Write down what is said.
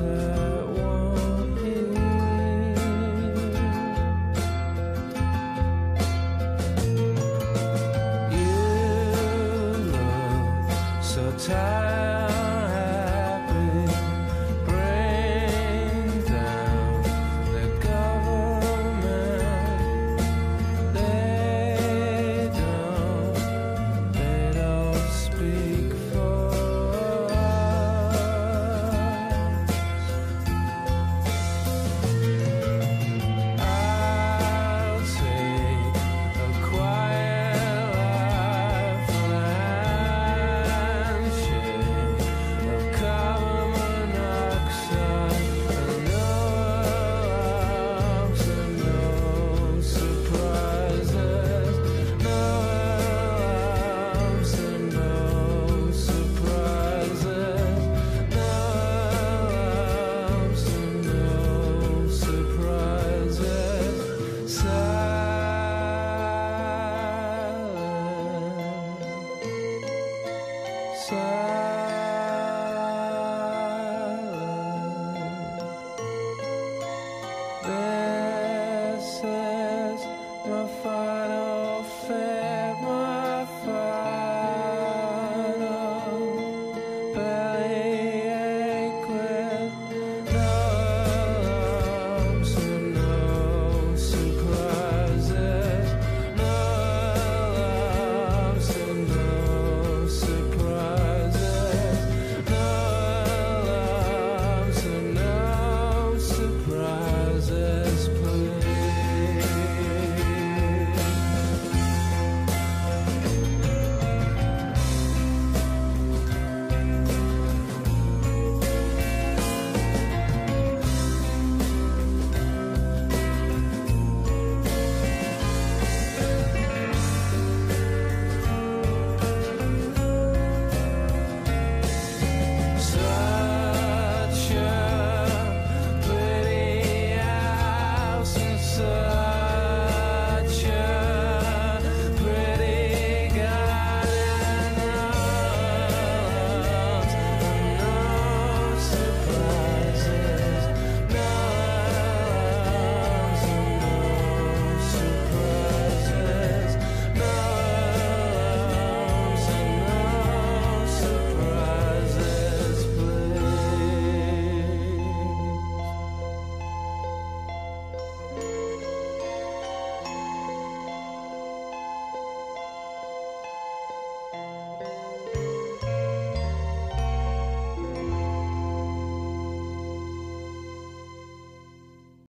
listen.